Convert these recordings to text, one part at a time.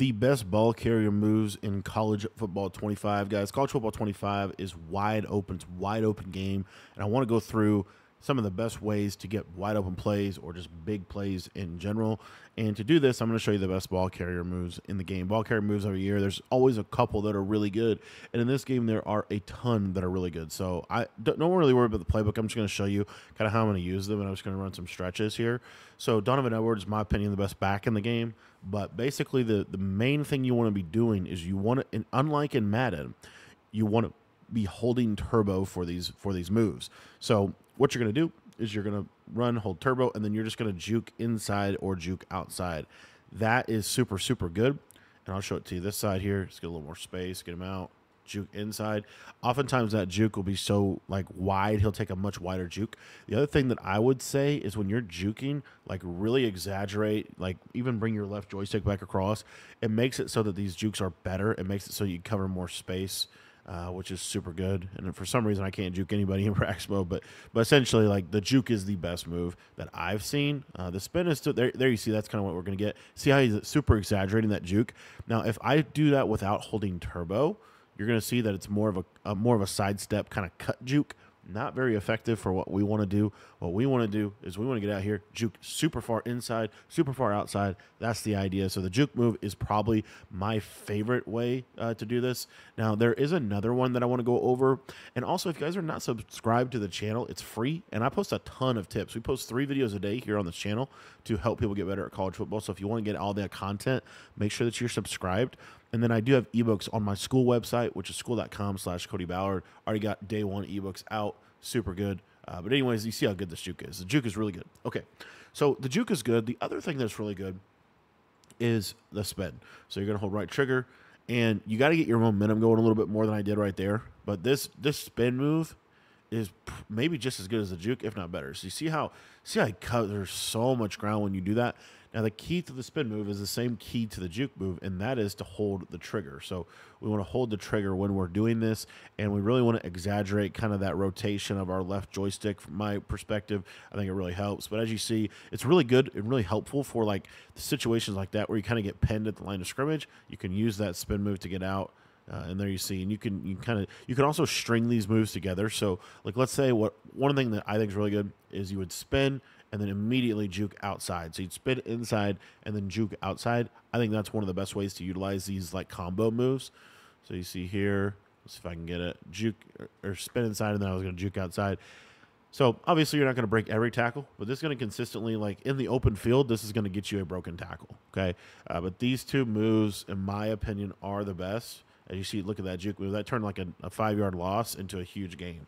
the best ball carrier moves in college football 25, guys. College football 25 is wide open. It's wide open game, and I want to go through some of the best ways to get wide open plays or just big plays in general. And to do this, I'm going to show you the best ball carrier moves in the game. Ball carrier moves every year. There's always a couple that are really good, and in this game there are a ton that are really good. So I don't, don't really worry about the playbook. I'm just going to show you kind of how I'm going to use them, and I'm just going to run some stretches here. So Donovan Edwards, my opinion, the best back in the game. But basically, the the main thing you want to be doing is you want to, unlike in Madden, you want to be holding turbo for these for these moves. So what you're going to do is you're going to run, hold turbo, and then you're just going to juke inside or juke outside. That is super, super good. And I'll show it to you this side here. Let's get a little more space, get him out. Juke inside. Oftentimes that juke will be so like wide, he'll take a much wider juke. The other thing that I would say is when you're juking, like really exaggerate, like even bring your left joystick back across. It makes it so that these jukes are better. It makes it so you cover more space uh, which is super good. And for some reason, I can't juke anybody in mode, but but essentially, like the juke is the best move that I've seen. Uh, the spin is still there. There you see, that's kind of what we're gonna get. See how he's super exaggerating that juke. Now, if I do that without holding turbo, you're gonna see that it's more of a, a more of a sidestep kind of cut juke not very effective for what we want to do. What we want to do is we want to get out here, juke super far inside, super far outside. That's the idea. So the juke move is probably my favorite way uh, to do this. Now, there is another one that I want to go over. And also, if you guys are not subscribed to the channel, it's free. And I post a ton of tips. We post three videos a day here on this channel to help people get better at college football. So if you want to get all that content, make sure that you're subscribed. And then I do have ebooks on my Skool website, which is skool.com slash Cody Ballard. Already got day one ebooks out. Super good. Uh, but anyways, you see how good this juke is. The juke is really good. Okay. So the juke is good. The other thing that's really good is the spin. So you're going to hold right trigger and you got to get your momentum going a little bit more than I did right there. But this this spin move is maybe just as good as the juke, if not better. So you see how see how I. There's so much ground when you do that. Now the key to the spin move is the same key to the juke move, and that is to hold the trigger. So we want to hold the trigger when we're doing this, and we really want to exaggerate kind of that rotation of our left joystick. From my perspective, I think it really helps. But as you see, it's really good and really helpful for like situations like that where you kind of get pinned at the line of scrimmage. You can use that spin move to get out. Uh, and there you see, and you can you kind of you can also string these moves together. So like let's say what one thing that I think is really good is you would spin and then immediately juke outside. So you'd spin inside and then juke outside. I think that's one of the best ways to utilize these like combo moves. So you see here, let's see if I can get it, juke or, or spin inside, and then I was going to juke outside. So obviously you're not going to break every tackle, but this is going to consistently, like in the open field, this is going to get you a broken tackle. Okay, uh, but these two moves, in my opinion, are the best. As you see, look at that juke move. That turned like a, a five yard loss into a huge gain.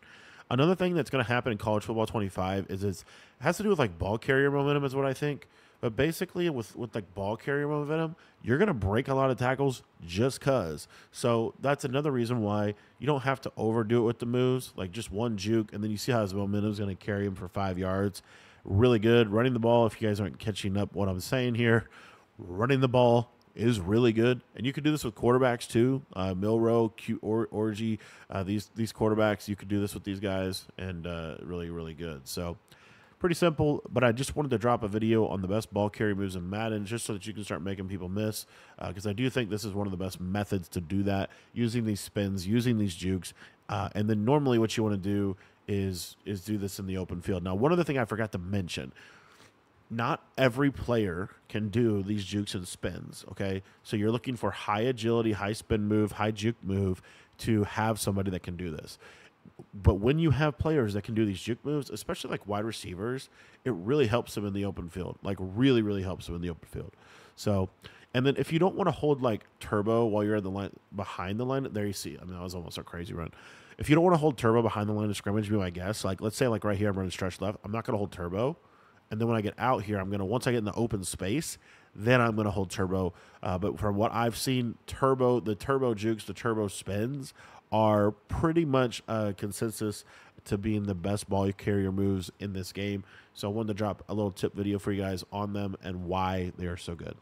Another thing that's going to happen in college football 25 is it has to do with like ball carrier momentum, is what I think. But basically, with with like ball carrier momentum, you're going to break a lot of tackles just cause. So that's another reason why you don't have to overdo it with the moves. Like just one juke, and then you see how his momentum is going to carry him for five yards. Really good running the ball. If you guys aren't catching up what I'm saying here, running the ball is really good, and you can do this with quarterbacks too. Uh, Milroe, Q, or, Orgy, uh, these these quarterbacks, you could do this with these guys, and uh, really really good. So pretty simple. But I just wanted to drop a video on the best ball carry moves in Madden, just so that you can start making people miss, because uh, I do think this is one of the best methods to do that, using these spins, using these jukes, uh, and then normally what you want to do is is do this in the open field. Now, one other thing I forgot to mention not every player can do these jukes and spins. Okay, so you're looking for high agility, high spin move, high juke move to have somebody that can do this. But when you have players that can do these juke moves, especially like wide receivers, it really helps them in the open field. Like really, really helps them in the open field. So, and then if you don't want to hold like turbo while you're in the line behind the line, there you see. I mean, that was almost a crazy run. If you don't want to hold turbo behind the line of scrimmage, be my guess. Like let's say like right here, I'm running stretch left. I'm not going to hold turbo and then when I get out here, I'm gonna once I get in the open space, then I'm gonna hold turbo. Uh, but from what I've seen, turbo, the turbo jukes, the turbo spins are pretty much a consensus to being the best ball carrier moves in this game. So I wanted to drop a little tip video for you guys on them and why they are so good.